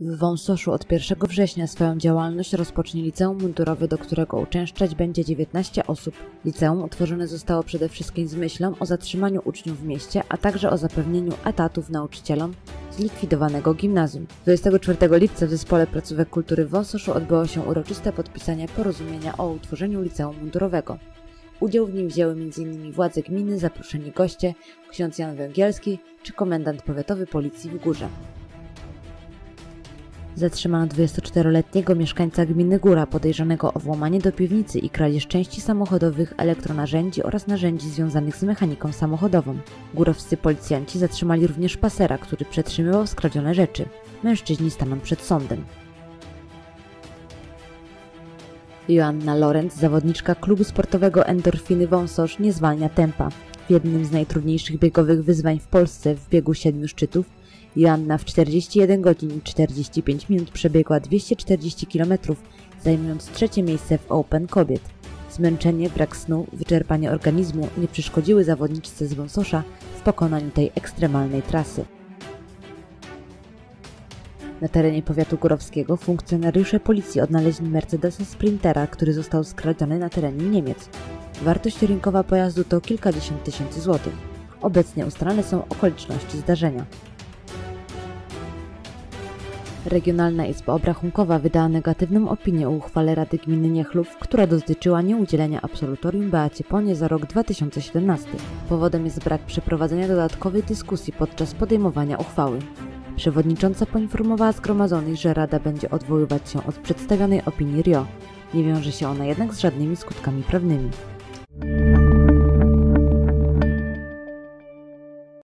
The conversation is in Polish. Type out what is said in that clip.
W Wąsoszu od 1 września swoją działalność rozpocznie liceum mundurowe, do którego uczęszczać będzie 19 osób. Liceum utworzone zostało przede wszystkim z myślą o zatrzymaniu uczniów w mieście, a także o zapewnieniu etatów nauczycielom zlikwidowanego gimnazjum. 24 lipca w Zespole Placówek Kultury w Wąsoszu odbyło się uroczyste podpisanie porozumienia o utworzeniu liceum mundurowego. Udział w nim wzięły m.in. władze gminy, zaproszeni goście, ksiądz Jan Węgielski czy komendant powiatowy policji w Górze. Zatrzymano 24-letniego mieszkańca gminy Góra podejrzanego o włamanie do piwnicy i kradzież części samochodowych, elektronarzędzi oraz narzędzi związanych z mechaniką samochodową. Górowscy policjanci zatrzymali również pasera, który przetrzymywał skradzione rzeczy. Mężczyźni staną przed sądem. Joanna Lorenz, zawodniczka klubu sportowego Endorfiny Wąsosz, nie zwalnia tempa. W jednym z najtrudniejszych biegowych wyzwań w Polsce, w biegu siedmiu szczytów, Joanna w 41 godzin i 45 minut przebiegła 240 km, zajmując trzecie miejsce w Open kobiet. Zmęczenie, brak snu, wyczerpanie organizmu nie przeszkodziły zawodniczce z Wąsosza w pokonaniu tej ekstremalnej trasy. Na terenie powiatu górowskiego funkcjonariusze policji odnaleźli Mercedesa Sprintera, który został skradziony na terenie Niemiec. Wartość rynkowa pojazdu to kilkadziesiąt tysięcy złotych. Obecnie ustalane są okoliczności zdarzenia. Regionalna Izba Obrachunkowa wydała negatywną opinię o uchwale Rady Gminy Niechlów, która dotyczyła nieudzielenia absolutorium Beacie Ponie za rok 2017. Powodem jest brak przeprowadzenia dodatkowej dyskusji podczas podejmowania uchwały. Przewodnicząca poinformowała zgromadzonych, że Rada będzie odwoływać się od przedstawionej opinii RIO. Nie wiąże się ona jednak z żadnymi skutkami prawnymi.